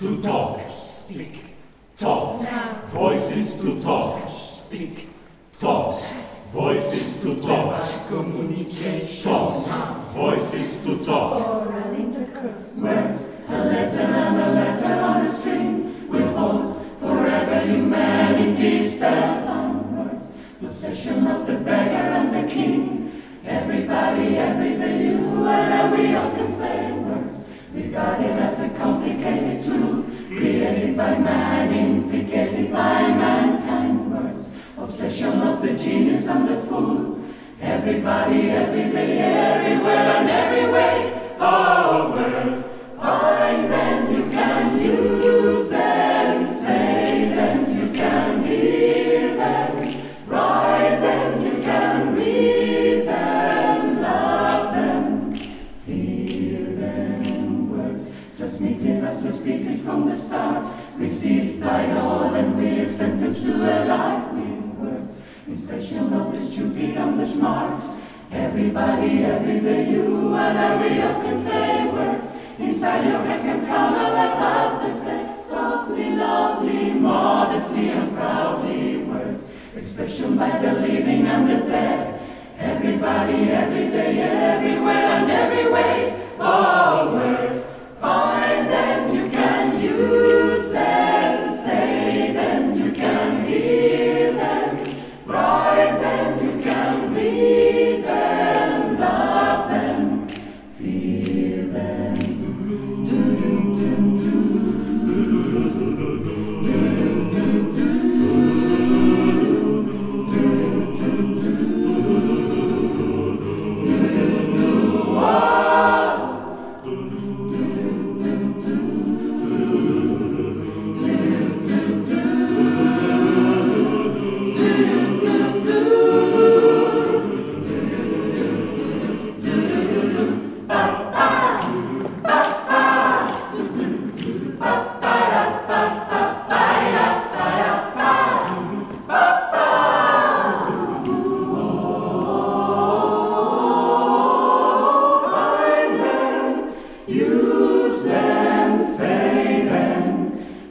to talk, speak, talk, voices to talk, speak, talk, voices to talk, communication, talk, voices to talk. oral intercourse, words, a letter and a letter on a string will hold forever humanity's spellbound words. Possession of the beggar and the king. Everybody, every day, you and I, we all can say. Regarded as a complicated tool, created by man, implicated by mankind. Words, obsession of the genius and the fool. Everybody, every day, everywhere and every knitted as fitted from the start, received by all, and we are sentenced to a life with words. Impression of the stupid and the smart. Everybody, every day, you and I, we all can say words. Inside your head can come a life as they say, softly, lovely, modestly and proudly words. Expression by the living and the dead. Everybody, every day, everywhere